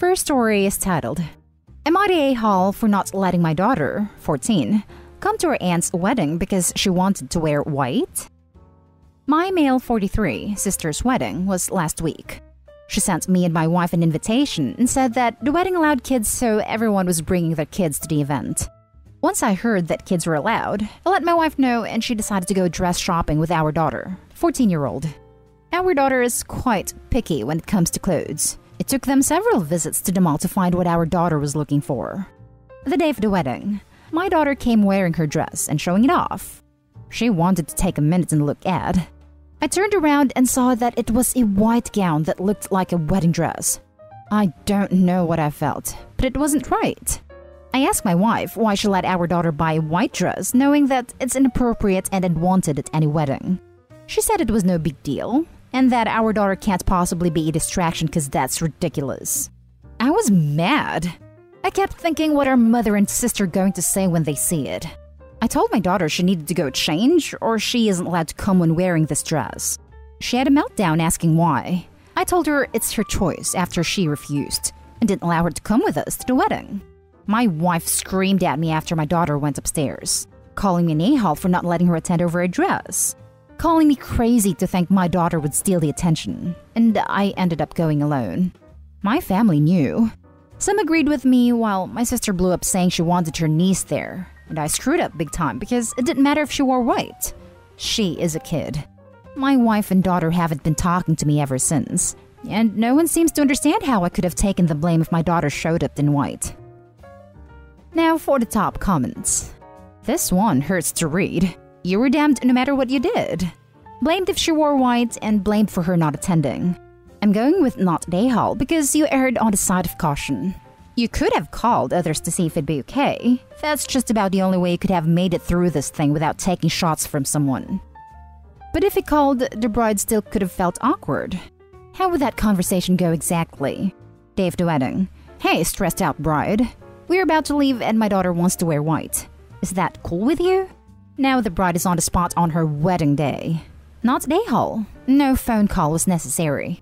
first story is titled Am I the a-hole for not letting my daughter, 14, come to her aunt's wedding because she wanted to wear white? My male 43 sister's wedding was last week. She sent me and my wife an invitation and said that the wedding allowed kids so everyone was bringing their kids to the event. Once I heard that kids were allowed, I let my wife know and she decided to go dress shopping with our daughter, 14 year old. Our daughter is quite picky when it comes to clothes. It took them several visits to the mall to find what our daughter was looking for. The day of the wedding, my daughter came wearing her dress and showing it off. She wanted to take a minute and look at. I turned around and saw that it was a white gown that looked like a wedding dress. I don't know what I felt, but it wasn't right. I asked my wife why she let our daughter buy a white dress, knowing that it's inappropriate and unwanted at any wedding. She said it was no big deal, and that our daughter can't possibly be a distraction because that's ridiculous. I was mad. I kept thinking what our mother and sister are going to say when they see it. I told my daughter she needed to go change or she isn't allowed to come when wearing this dress. She had a meltdown asking why. I told her it's her choice after she refused and didn't allow her to come with us to the wedding. My wife screamed at me after my daughter went upstairs, calling me an a-hole for not letting her attend over a dress, calling me crazy to think my daughter would steal the attention, and I ended up going alone. My family knew. Some agreed with me while my sister blew up saying she wanted her niece there, and I screwed up big time because it didn't matter if she wore white. She is a kid. My wife and daughter haven't been talking to me ever since, and no one seems to understand how I could have taken the blame if my daughter showed up in white. Now for the top comments. This one hurts to read. You were damned no matter what you did. Blamed if she wore white and blamed for her not attending. I'm going with not day hall because you erred on the side of caution. You could have called others to see if it'd be okay. That's just about the only way you could have made it through this thing without taking shots from someone. But if he called, the bride still could have felt awkward. How would that conversation go exactly? Day of the wedding. Hey, stressed out bride. We're about to leave and my daughter wants to wear white. Is that cool with you? Now the bride is on the spot on her wedding day. Not a-hole. No phone call was necessary.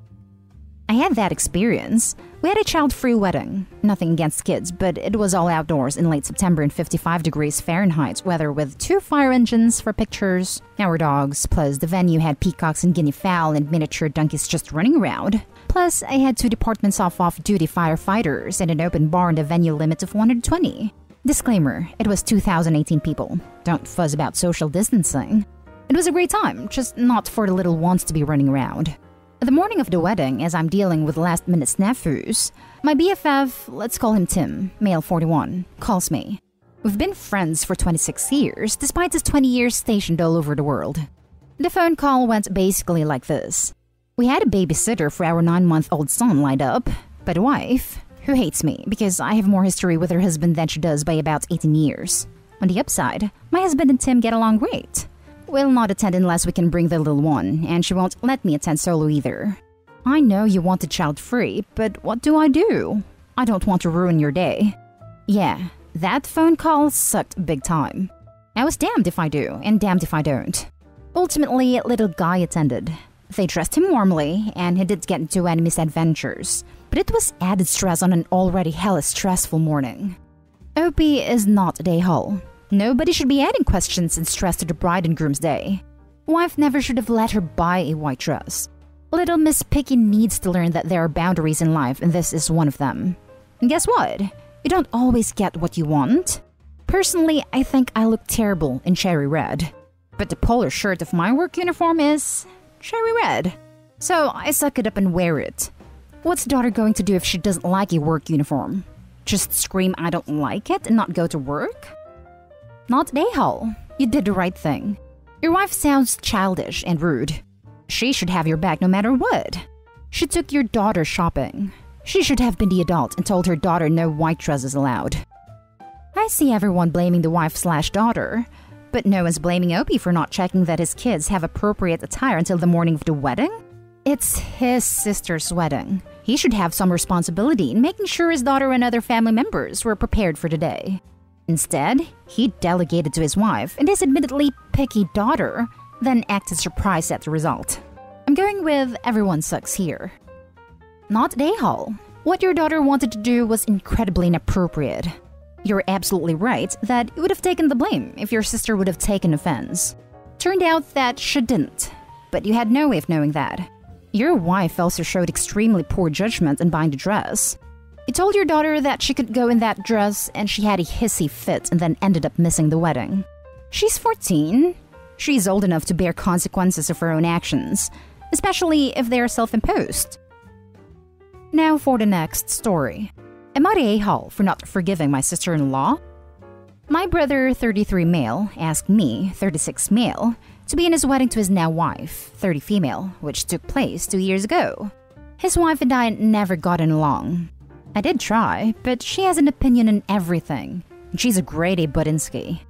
I had that experience. We had a child free wedding. Nothing against kids, but it was all outdoors in late September in 55 degrees Fahrenheit weather with two fire engines for pictures, our dogs, plus the venue had peacocks and guinea fowl and miniature donkeys just running around. Plus, I had two departments of off duty firefighters and an open bar in the venue limit of 120. Disclaimer it was 2018 people. Don't fuzz about social distancing. It was a great time, just not for the little ones to be running around. The morning of the wedding, as I'm dealing with last minute snafus, my BFF, let's call him Tim, male 41, calls me. We've been friends for 26 years, despite his 20 years stationed all over the world. The phone call went basically like this We had a babysitter for our nine month old son lined up, but a wife, who hates me because I have more history with her husband than she does by about 18 years. On the upside, my husband and Tim get along great. We'll not attend unless we can bring the little one, and she won't let me attend solo either. I know you want a child free, but what do I do? I don't want to ruin your day. Yeah, that phone call sucked big time. I was damned if I do, and damned if I don't. Ultimately, little guy attended. They dressed him warmly, and he did get into any misadventures, but it was added stress on an already hella stressful morning. Opie is not a a-hole. Nobody should be adding questions and stress to the bride and groom's day. Wife never should have let her buy a white dress. Little Miss Picky needs to learn that there are boundaries in life, and this is one of them. And guess what? You don't always get what you want. Personally, I think I look terrible in cherry red. But the polar shirt of my work uniform is cherry red. So I suck it up and wear it. What's daughter going to do if she doesn't like a work uniform? Just scream I don't like it and not go to work? Not a-hole. You did the right thing. Your wife sounds childish and rude. She should have your back no matter what. She took your daughter shopping. She should have been the adult and told her daughter no white dresses allowed. I see everyone blaming the wife slash daughter, but no one's blaming Opie for not checking that his kids have appropriate attire until the morning of the wedding. It's his sister's wedding. He should have some responsibility in making sure his daughter and other family members were prepared for today. Instead, he delegated to his wife and his admittedly picky daughter, then acted surprised at the result. I'm going with everyone sucks here. Not a-hole. What your daughter wanted to do was incredibly inappropriate. You're absolutely right that you would have taken the blame if your sister would have taken offense. Turned out that she didn't, but you had no way of knowing that. Your wife also showed extremely poor judgment in buying the dress. You told your daughter that she could go in that dress and she had a hissy fit and then ended up missing the wedding. She's 14. She's old enough to bear consequences of her own actions, especially if they are self imposed. Now for the next story. Am I a hole for not forgiving my sister in law? My brother, 33 male, asked me, 36 male, to be in his wedding to his now wife, 30 female, which took place two years ago. His wife and I never gotten along. I did try, but she has an opinion on everything. She's a grade A buttinsky.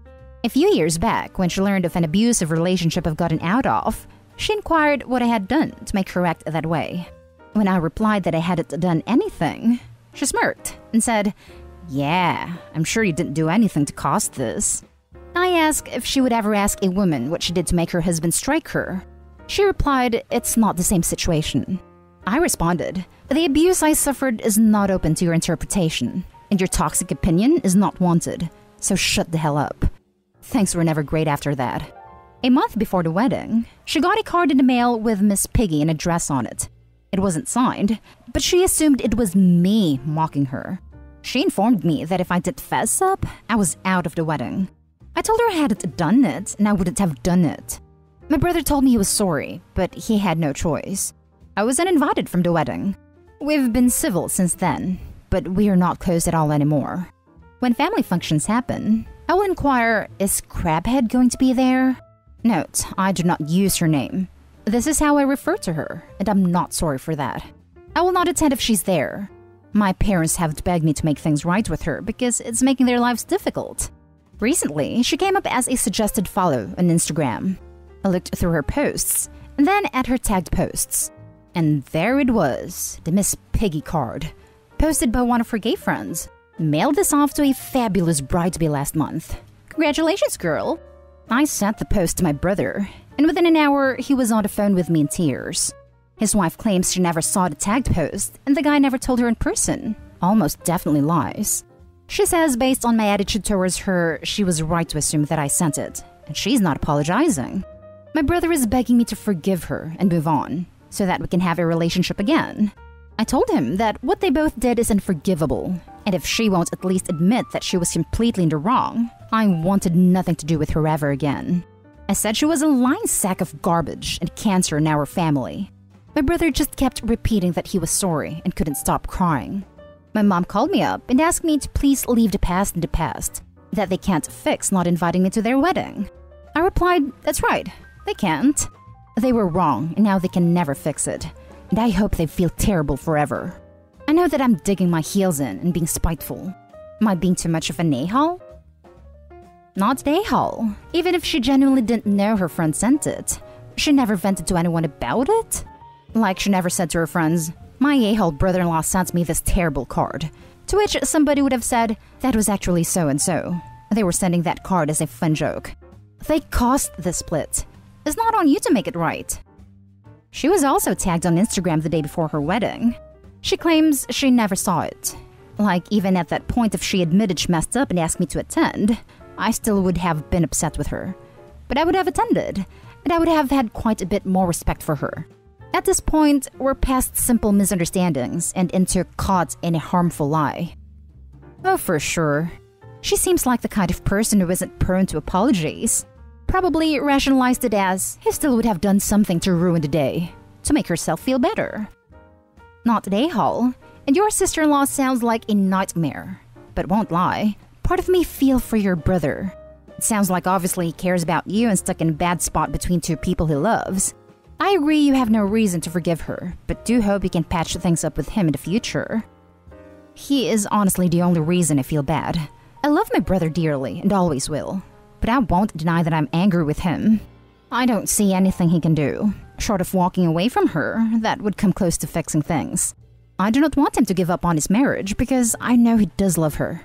A few years back, when she learned of an abusive relationship I've gotten out of, she inquired what I had done to make her act that way. When I replied that I hadn't done anything, she smirked and said, Yeah, I'm sure you didn't do anything to cause this. I asked if she would ever ask a woman what she did to make her husband strike her. She replied, It's not the same situation. I responded, The abuse I suffered is not open to your interpretation, and your toxic opinion is not wanted, so shut the hell up. Things were never great after that. A month before the wedding, she got a card in the mail with Miss Piggy and a dress on it. It wasn't signed, but she assumed it was me mocking her. She informed me that if I did fess up, I was out of the wedding. I told her I hadn't done it and I wouldn't have done it. My brother told me he was sorry, but he had no choice. I was uninvited from the wedding. We've been civil since then, but we are not close at all anymore. When family functions happen, I will inquire Is Crabhead going to be there? Note, I do not use her name. This is how I refer to her, and I'm not sorry for that. I will not attend if she's there. My parents have begged me to make things right with her because it's making their lives difficult. Recently, she came up as a suggested follow on Instagram. I looked through her posts, and then at her tagged posts. And there it was, the Miss Piggy card, posted by one of her gay friends. Mailed this off to a fabulous bride to be last month. Congratulations, girl! I sent the post to my brother, and within an hour, he was on the phone with me in tears. His wife claims she never saw the tagged post, and the guy never told her in person. Almost definitely lies. She says, based on my attitude towards her, she was right to assume that I sent it, and she's not apologizing. My brother is begging me to forgive her and move on, so that we can have a relationship again. I told him that what they both did is unforgivable, and if she won't at least admit that she was completely in the wrong, I wanted nothing to do with her ever again. I said she was a lying sack of garbage and cancer in our family. My brother just kept repeating that he was sorry and couldn't stop crying. My mom called me up and asked me to please leave the past in the past, that they can't fix not inviting me to their wedding. I replied, That's right, they can't. They were wrong, and now they can never fix it. And I hope they feel terrible forever. I know that I'm digging my heels in and being spiteful. Am I being too much of a-hole? Not a-hole. Even if she genuinely didn't know her friend sent it, she never vented to anyone about it? Like she never said to her friends, My a-hole brother in law sent me this terrible card. To which somebody would have said, That was actually so and so. They were sending that card as a fun joke. They caused the split. It's not on you to make it right. She was also tagged on Instagram the day before her wedding. She claims she never saw it. Like, even at that point, if she admitted she messed up and asked me to attend, I still would have been upset with her. But I would have attended, and I would have had quite a bit more respect for her. At this point, we're past simple misunderstandings and into caught in a harmful lie. Oh, for sure. She seems like the kind of person who isn't prone to apologies. Probably rationalized it as he still would have done something to ruin the day, to make herself feel better. Not today, Hall, and your sister in law sounds like a nightmare. But won't lie, Part of me feel for your brother. It sounds like obviously he cares about you and stuck in a bad spot between two people he loves. I agree you have no reason to forgive her, but do hope you can patch things up with him in the future. He is honestly the only reason I feel bad. I love my brother dearly and always will, but I won't deny that I'm angry with him. I don't see anything he can do, short of walking away from her, that would come close to fixing things. I do not want him to give up on his marriage because I know he does love her.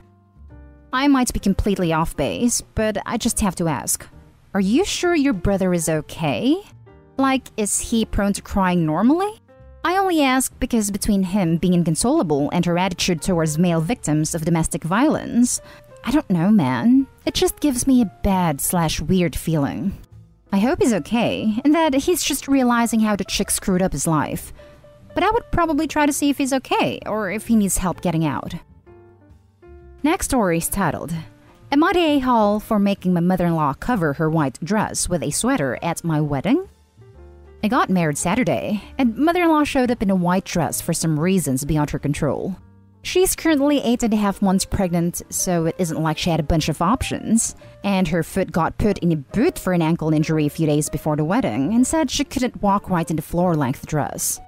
I might be completely off base, but I just have to ask Are you sure your brother is okay? Like, is he prone to crying normally? I only ask because between him being inconsolable and her attitude towards male victims of domestic violence, I don't know, man. It just gives me a bad slash weird feeling. I hope he's okay, and that he's just realizing how the chick screwed up his life. But I would probably try to see if he's okay, or if he needs help getting out. Next story is titled Am I the a-hole for making my mother-in-law cover her white dress with a sweater at my wedding? I got married Saturday, and mother-in-law showed up in a white dress for some reasons beyond her control. She's currently eight and a half months pregnant, so it isn't like she had a bunch of options. And her foot got put in a boot for an ankle injury a few days before the wedding, and said she couldn't walk right in the floor-length dress.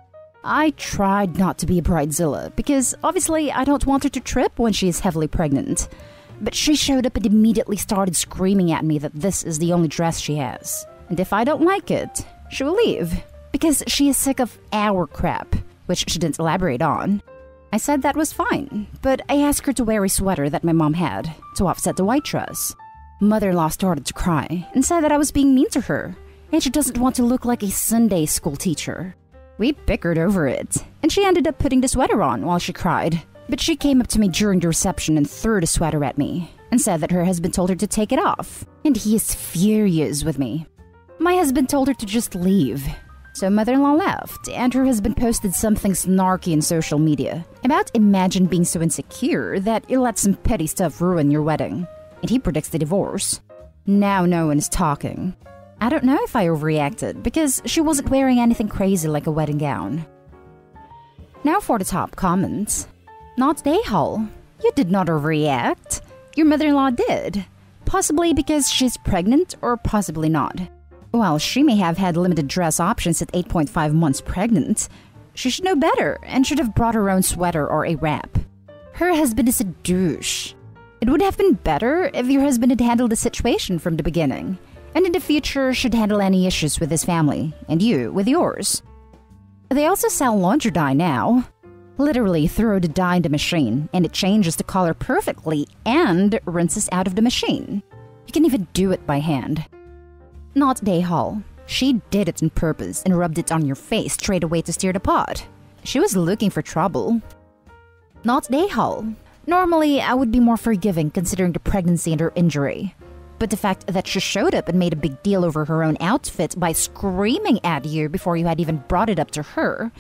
I tried not to be a bridezilla, because obviously I don't want her to trip when she is heavily pregnant. But she showed up and immediately started screaming at me that this is the only dress she has. And if I don't like it, she will leave. Because she is sick of our crap, which she didn't elaborate on. I said that was fine, but I asked her to wear a sweater that my mom had to offset the white dress. Mother in law started to cry and said that I was being mean to her, and she doesn't want to look like a Sunday school teacher. We bickered over it, and she ended up putting the sweater on while she cried. But she came up to me during the reception and threw the sweater at me, and said that her husband told her to take it off, and he is furious with me. My husband told her to just leave. So mother in law left, and her husband posted something snarky in social media about imagine being so insecure that you let some petty stuff ruin your wedding. And he predicts the divorce. Now no one is talking. I don't know if I overreacted because she wasn't wearing anything crazy like a wedding gown. Now for the top comments. Not Dayhall. You did not overreact. Your mother in law did. Possibly because she's pregnant, or possibly not. While she may have had limited dress options at 8.5 months pregnant, she should know better and should have brought her own sweater or a wrap. Her husband is a douche. It would have been better if your husband had handled the situation from the beginning and in the future should handle any issues with his family, and you with yours. They also sell laundry dye now. Literally throw the dye in the machine, and it changes the color perfectly and rinses out of the machine. You can even do it by hand. Not Dayhall. She did it on purpose and rubbed it on your face straight away to steer the pot. She was looking for trouble. Not Dayhall. Normally, I would be more forgiving considering the pregnancy and her injury. But the fact that she showed up and made a big deal over her own outfit by screaming at you before you had even brought it up to her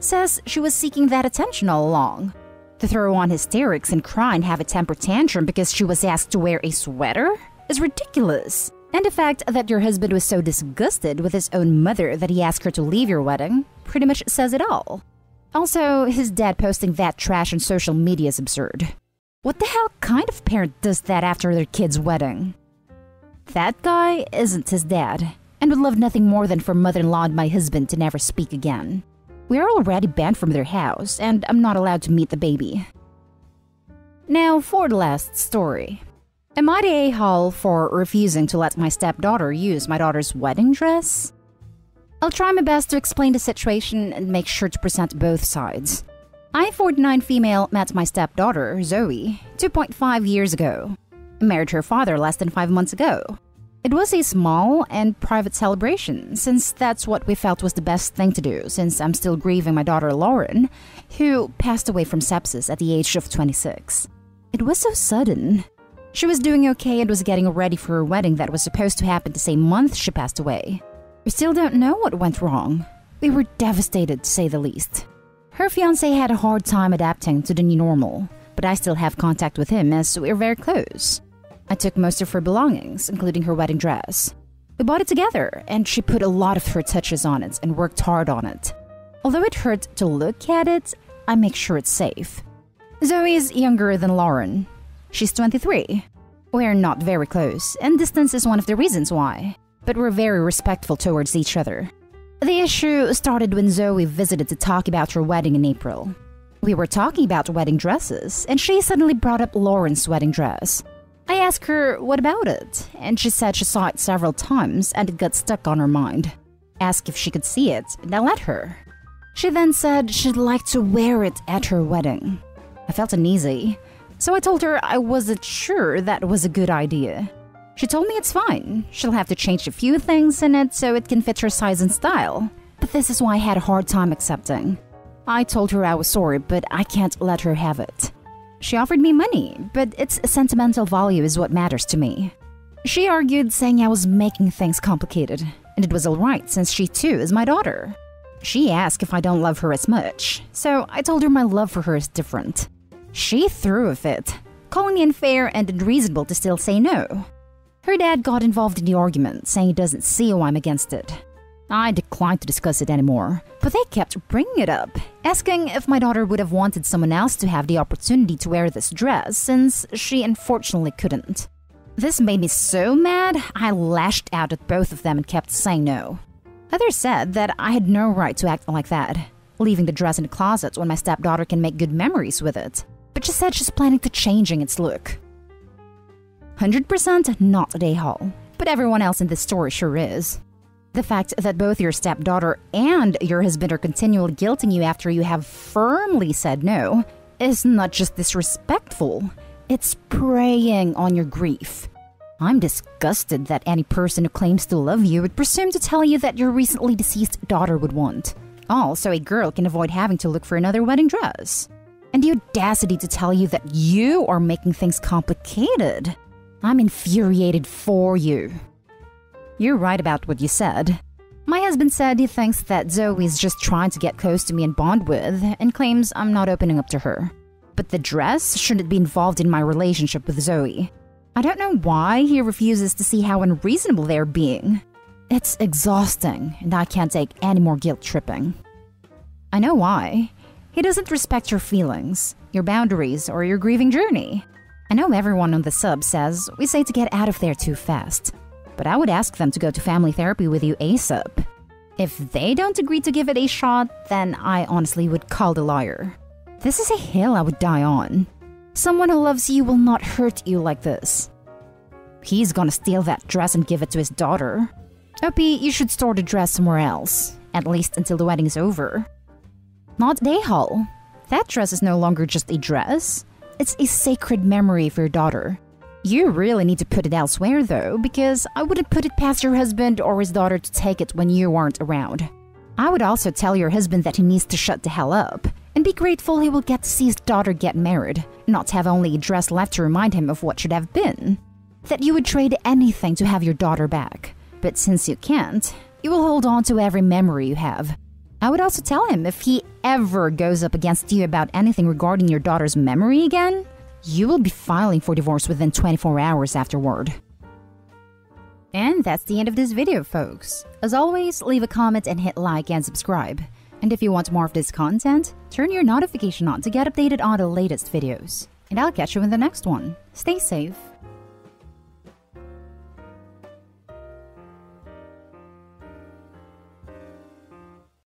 says she was seeking that attention all along. To throw on hysterics and cry and have a temper tantrum because she was asked to wear a sweater is ridiculous. And the fact that your husband was so disgusted with his own mother that he asked her to leave your wedding pretty much says it all. Also, his dad posting that trash on social media is absurd. What the hell kind of parent does that after their kid's wedding? That guy isn't his dad, and would love nothing more than for mother in law and my husband to never speak again. We are already banned from their house, and I'm not allowed to meet the baby. Now, for the last story. Am I the a hole for refusing to let my stepdaughter use my daughter's wedding dress? I'll try my best to explain the situation and make sure to present both sides. I, 49 female, met my stepdaughter, Zoe, 2.5 years ago married her father less than five months ago. It was a small and private celebration, since that's what we felt was the best thing to do, since I'm still grieving my daughter Lauren, who passed away from sepsis at the age of 26. It was so sudden. She was doing okay and was getting ready for her wedding that was supposed to happen the same month she passed away. We still don't know what went wrong. We were devastated, to say the least. Her fiance had a hard time adapting to the new normal, but I still have contact with him as we're very close. I took most of her belongings, including her wedding dress. We bought it together, and she put a lot of her touches on it and worked hard on it. Although it hurt to look at it, I make sure it's safe. Zoe is younger than Lauren. She's 23. We're not very close, and distance is one of the reasons why, but we're very respectful towards each other. The issue started when Zoe visited to talk about her wedding in April. We were talking about wedding dresses, and she suddenly brought up Lauren's wedding dress. I asked her what about it, and she said she saw it several times and it got stuck on her mind. Asked if she could see it, and I let her. She then said she'd like to wear it at her wedding. I felt uneasy, so I told her I wasn't sure that was a good idea. She told me it's fine, she'll have to change a few things in it so it can fit her size and style. But this is why I had a hard time accepting. I told her I was sorry, but I can't let her have it. She offered me money, but its sentimental value is what matters to me. She argued, saying I was making things complicated, and it was alright since she too is my daughter. She asked if I don't love her as much, so I told her my love for her is different. She threw a fit, calling it unfair and unreasonable to still say no. Her dad got involved in the argument, saying he doesn't see why I'm against it. I declined to discuss it anymore, but they kept bringing it up, asking if my daughter would have wanted someone else to have the opportunity to wear this dress since she unfortunately couldn't. This made me so mad, I lashed out at both of them and kept saying no. Others said that I had no right to act like that, leaving the dress in the closet when my stepdaughter can make good memories with it. But she said she's planning to changing its look. 100% not a Day Hall, but everyone else in this story sure is. The fact that both your stepdaughter and your husband are continually guilting you after you have firmly said no is not just disrespectful, it's preying on your grief. I'm disgusted that any person who claims to love you would presume to tell you that your recently deceased daughter would want. All so a girl can avoid having to look for another wedding dress. And the audacity to tell you that you are making things complicated. I'm infuriated for you. You're right about what you said. My husband said he thinks that Zoe is just trying to get close to me and bond with, and claims I'm not opening up to her. But the dress shouldn't be involved in my relationship with Zoe. I don't know why he refuses to see how unreasonable they're being. It's exhausting, and I can't take any more guilt tripping. I know why. He doesn't respect your feelings, your boundaries, or your grieving journey. I know everyone on the sub says we say to get out of there too fast, but I would ask them to go to family therapy with you ASAP. If they don't agree to give it a shot, then I honestly would call the lawyer. This is a hill I would die on. Someone who loves you will not hurt you like this. He's gonna steal that dress and give it to his daughter. Opie, you should store the dress somewhere else, at least until the wedding's over. Not Dayhall. That dress is no longer just a dress, it's a sacred memory for your daughter. You really need to put it elsewhere though, because I wouldn't put it past your husband or his daughter to take it when you aren't around. I would also tell your husband that he needs to shut the hell up and be grateful he will get to see his daughter get married, not have only a dress left to remind him of what should have been. That you would trade anything to have your daughter back, but since you can't, you will hold on to every memory you have. I would also tell him if he ever goes up against you about anything regarding your daughter's memory again, you will be filing for divorce within 24 hours afterward. And that's the end of this video, folks. As always, leave a comment and hit like and subscribe. And if you want more of this content, turn your notification on to get updated on the latest videos. And I'll catch you in the next one. Stay safe.